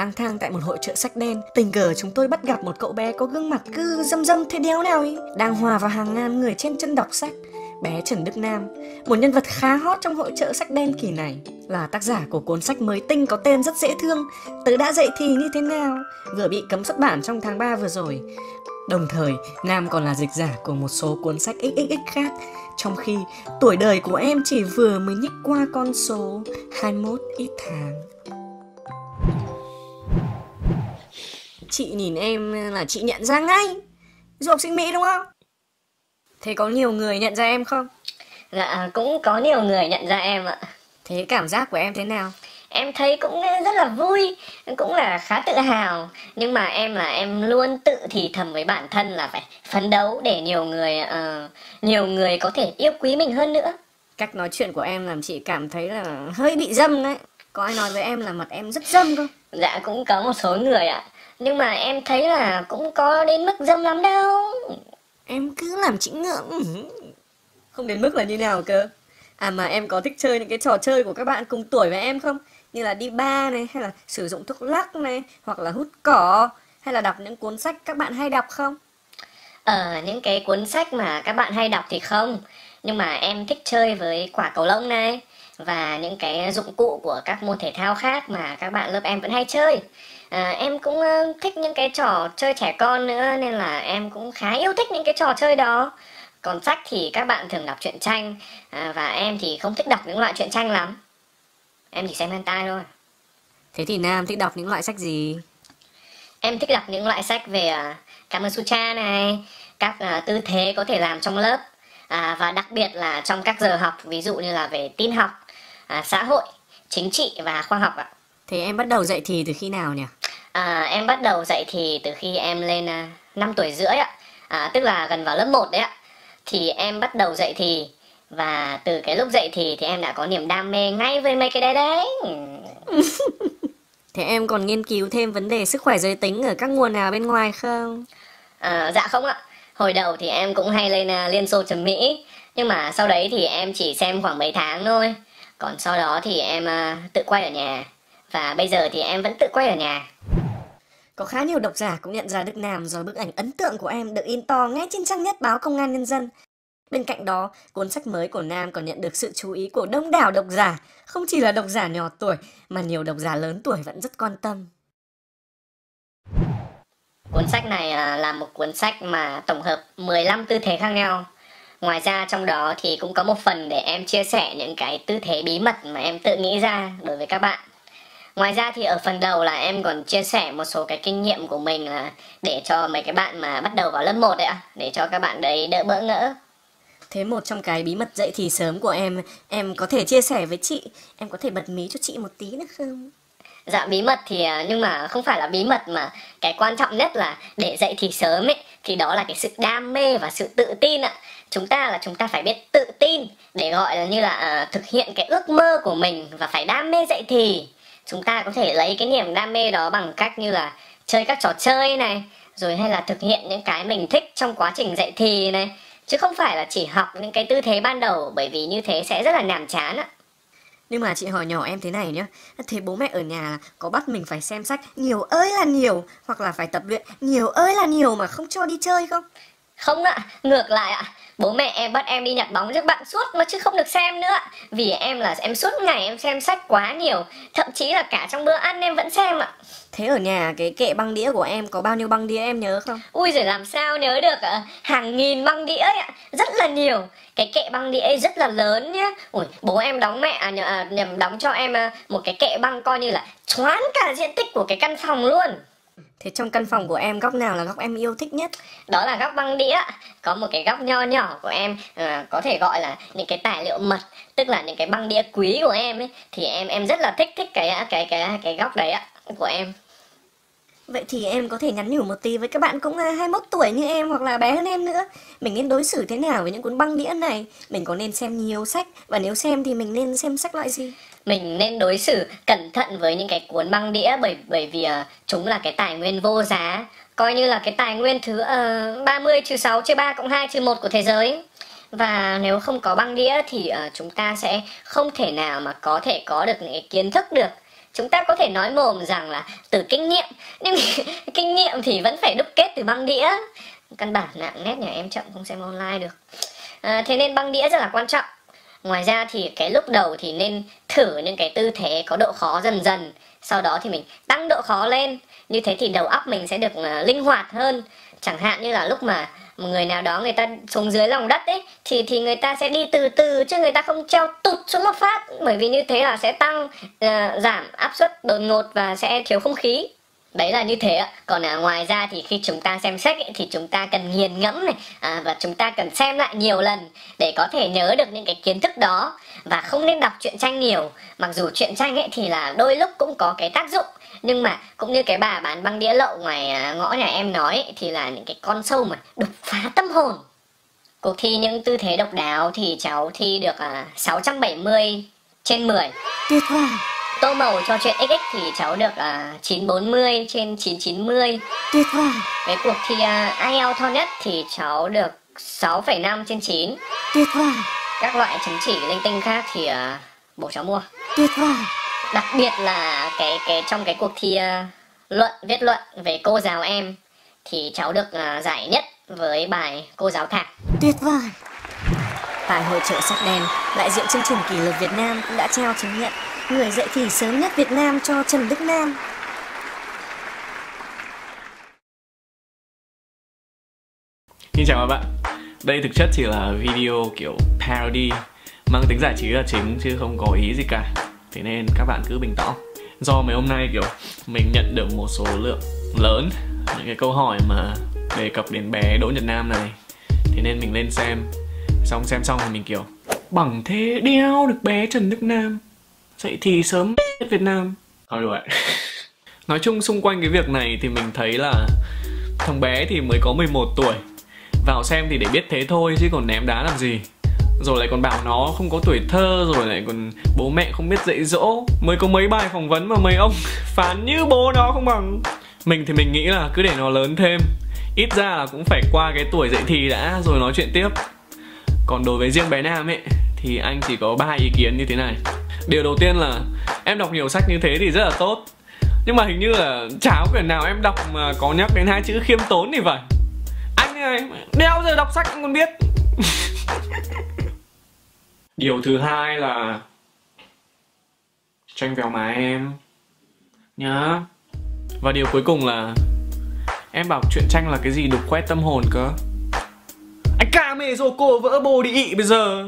lang thang tại một hội chợ sách đen, tình cờ chúng tôi bắt gặp một cậu bé có gương mặt cứ dâm dâm thế đéo nào ấy, đang hòa vào hàng ngàn người trên chân đọc sách. Bé Trần Đức Nam, một nhân vật khá hot trong hội chợ sách đen kỳ này, là tác giả của cuốn sách mới tinh có tên rất dễ thương, Tớ đã dậy thì như thế nào, vừa bị cấm xuất bản trong tháng 3 vừa rồi. Đồng thời, Nam còn là dịch giả của một số cuốn sách XXX khác, trong khi tuổi đời của em chỉ vừa mới nhích qua con số 21 ít tháng. Chị nhìn em là chị nhận ra ngay, du học sinh Mỹ đúng không? Thế có nhiều người nhận ra em không? Dạ cũng có nhiều người nhận ra em ạ. Thế cảm giác của em thế nào? Em thấy cũng rất là vui, cũng là khá tự hào. Nhưng mà em là em luôn tự thì thầm với bản thân là phải phấn đấu để nhiều người uh, nhiều người có thể yêu quý mình hơn nữa. Cách nói chuyện của em làm chị cảm thấy là hơi bị dâm đấy. Có ai nói với em là mặt em rất dâm không? Dạ cũng có một số người ạ. Nhưng mà em thấy là cũng có đến mức dâm lắm đâu. Em cứ làm chị ngượng. Không đến mức là như nào cơ? À mà em có thích chơi những cái trò chơi của các bạn cùng tuổi với em không? Như là đi bar này, hay là sử dụng thuốc lắc này, hoặc là hút cỏ, hay là đọc những cuốn sách các bạn hay đọc không? Ờ, những cái cuốn sách mà các bạn hay đọc thì không. Nhưng mà em thích chơi với quả cầu lông này, và những cái dụng cụ của các môn thể thao khác mà các bạn lớp em vẫn hay chơi. À, em cũng uh, thích những cái trò chơi trẻ con nữa nên là em cũng khá yêu thích những cái trò chơi đó. Còn sách thì các bạn thường đọc truyện tranh à, và em thì không thích đọc những loại truyện tranh lắm. Em chỉ xem hentai thôi. Thế thì nam thích đọc những loại sách gì? Em thích đọc những loại sách về uh, Kama Sutra này các uh, tư thế có thể làm trong lớp à, và đặc biệt là trong các giờ học ví dụ như là về tin học à, xã hội chính trị và khoa học ạ. Thế em bắt đầu dạy thì từ khi nào nhỉ? À, em bắt đầu dạy thì từ khi em lên uh, 5 tuổi rưỡi ạ. À, tức là gần vào lớp 1 đấy ạ. Thì em bắt đầu dạy thì và từ cái lúc dậy thì thì em đã có niềm đam mê ngay với mấy cái đấy đấy. Thế em còn nghiên cứu thêm vấn đề sức khỏe giới tính ở các nguồn nào bên ngoài không? À, dạ không ạ. Hồi đầu thì em cũng hay lên uh, liên xô trầm mỹ. Nhưng mà sau đấy thì em chỉ xem khoảng mấy tháng thôi còn sau đó thì em uh, tự quay ở nhà và bây giờ thì em vẫn tự quay ở nhà có khá nhiều độc giả cũng nhận ra Đức Nam do bức ảnh ấn tượng của em được in to ngay trên trang nhất báo Công an Nhân dân. Bên cạnh đó, cuốn sách mới của Nam còn nhận được sự chú ý của đông đảo độc giả, không chỉ là độc giả nhỏ tuổi mà nhiều độc giả lớn tuổi vẫn rất quan tâm. Cuốn sách này à, là một cuốn sách mà tổng hợp 15 tư thế khác nhau. Ngoài ra trong đó thì cũng có một phần để em chia sẻ những cái tư thế bí mật mà em tự nghĩ ra đối với các bạn. Ngoài ra thì ở phần đầu là em còn chia sẻ một số cái kinh nghiệm của mình là để cho mấy cái bạn mà bắt đầu vào lớp 1 đấy ạ, để cho các bạn đấy đỡ bỡ ngỡ. Thế một trong cái bí mật dậy thì sớm của em, em có thể chia sẻ với chị, em có thể bật mí cho chị một tí nữa không? Dạ bí mật thì à, nhưng mà không phải là bí mật mà cái quan trọng nhất là để dậy thì sớm ấy thì đó là cái sự đam mê và sự tự tin ạ. Chúng ta là chúng ta phải biết tự tin để gọi là như là uh, thực hiện cái ước mơ của mình và phải đam mê dậy thì. Chúng ta có thể lấy cái niềm đam mê đó bằng cách như là chơi các trò chơi này rồi hay là thực hiện những cái mình thích trong quá trình dạy thì này. Chứ không phải là chỉ học những cái tư thế ban đầu bởi vì như thế sẽ rất là nhàm chán ạ nhưng mà chị hỏi nhỏ em thế này nhá Thế bố mẹ ở nhà có bắt mình phải xem sách nhiều ơi là nhiều, Hoặc là phải tập luyện nhiều ơi là nhiều mà không cho đi chơi không? Không ạ, ngược lại ạ. Bố mẹ em bắt em đi nhặt bóng cho bạn suốt mà chứ không được xem nữa. Vì em là em suốt ngày em xem sách quá nhiều thậm chí là cả trong bữa ăn em vẫn xem ạ. Thế ở nhà cái kệ băng đĩa của em có bao nhiêu băng đĩa em nhớ không? Ui rồi làm sao nhớ được ạ? Hàng nghìn băng đĩa ạ rất là nhiều. Cái kệ băng đĩa rất là lớn nhá. Ui bố em đóng mẹ à, nhầm đóng cho em à, một cái kệ băng coi như là choán cả diện tích của cái căn phòng luôn Thế trong căn phòng của em góc nào là góc em yêu thích nhất? Đó là góc băng đĩa. Có một cái góc nho nhỏ của em à, có thể gọi là những cái tài liệu mật, tức là những cái băng đĩa quý của em ấy thì em em rất là thích thích cái cái cái cái góc đấy ạ của em. Vậy thì em có thể nhắn nhủ một tí với các bạn cũng là 21 tuổi như em hoặc là bé hơn em nữa. Mình nên đối xử thế nào với những cuốn băng đĩa này? Mình có nên xem nhiều sách và nếu xem thì mình nên xem sách loại gì? Mình nên đối xử cẩn thận với những cái cuốn băng đĩa bởi bởi vì uh, chúng là cái tài nguyên vô giá, coi như là cái tài nguyên thứ ờ, uh, 30 trừ 6 trừ 3 cộng 2 trừ 1 của thế giới. Và nếu không có băng đĩa thì uh, chúng ta sẽ không thể nào mà có thể có được những cái kiến thức được. Chúng ta có thể nói mồm rằng là từ kinh nghiệm nhưng kinh nghiệm thì vẫn phải đúc kết từ băng đĩa. Căn bản nặng nét nhà em chậm không xem online được. À, thế nên băng đĩa rất là quan trọng. Ngoài ra thì cái lúc đầu thì nên thử những cái tư thế có độ khó dần dần sau đó thì mình tăng độ khó lên. Như thế thì đầu óc mình sẽ được ờ, linh hoạt hơn. Chẳng hạn như là lúc mà một người nào đó người ta xuống dưới lòng đất ấy thì thì người ta sẽ đi từ từ chứ người ta không treo tụt xuống một phát. Bởi vì như thế là sẽ tăng uh, giảm áp suất đột ngột và sẽ thiếu không khí đấy là như thế ạ. Còn à, ngoài ra thì khi chúng ta xem sách ấy, thì chúng ta cần nghiền ngẫm này à, và chúng ta cần xem lại nhiều lần để có thể nhớ được những cái kiến thức đó. Và không nên đọc truyện tranh nhiều. Mặc dù truyện tranh ấy thì là đôi lúc cũng có cái tác dụng nhưng mà cũng như cái bà bán băng đĩa lậu ngoài à, ngõ nhà em nói ấy, thì là những cái con sâu mà đục phá tâm hồn. Cuộc thi những tư thế độc đáo thì cháu thi được à, 670 trên 10 Tuyệt vời! Tô màu cho chuyện XX thì cháu được à, 940 trên 990 Tuyệt vời. Cái cuộc thi uh, IELTS to nhất thì cháu được 6,5 trên 9 Tuyệt vời. Các loại chứng chỉ linh tinh khác thì uh, bố cháu mua. Tuyệt vời. Đặc biệt là cái cái trong cái cuộc thi uh, luận viết luận về cô giáo em thì cháu được uh, giải nhất với bài cô giáo thạc. Tuyệt vời. Tại hội trợ sách đen, đại diện chương trình kỷ lục Việt Nam cũng đã trao chứng nhận người dạy thì sớm nhất Việt Nam cho Trần Đức Nam. Xin chào các bạn. Đây thực chất chỉ là video kiểu parody, Mang tính giải trí là chính chứ không có ý gì cả. Thế nên các bạn cứ bình tĩnh. Do mấy hôm nay kiểu mình nhận được một số lượng lớn Những cái câu hỏi mà đề cập đến bé Đỗ Nhật Nam này. Thế nên mình lên xem. Xong xem xong thì mình kiểu, Bằng thế đeo được bé Trần Đức Nam? Dậy thì sớm nhất Việt Nam. Thôi rồi. Nói chung xung quanh cái việc này thì mình thấy là Thằng bé thì mới có 11 tuổi. Vào xem thì để biết thế thôi chứ còn ném đá làm gì? Rồi lại còn bảo nó không có tuổi thơ rồi lại còn bố mẹ không biết dạy dỗ. Mới có mấy bài phỏng vấn mà mấy ông phán như bố nó không bằng. Mình thì mình nghĩ là cứ để nó lớn thêm. Ít ra là cũng phải qua cái tuổi dậy thì đã rồi nói chuyện tiếp. Còn đối với riêng bé nam ấy thì anh chỉ có ba ý kiến như thế này điều đầu tiên là em đọc nhiều sách như thế thì rất là tốt. Nhưng mà hình như là chả có quyển nào em đọc mà có nhắc đến hai chữ khiêm tốn thì vậy anh ơi đeo giờ đọc sách anh còn biết? Điều thứ hai là tranh vèo má em. Nhá. Và điều cuối cùng là em bảo chuyện tranh là cái gì đục khoét tâm hồn cơ. Anh ca mê rồi cô vỡ bồ đi ị bây giờ.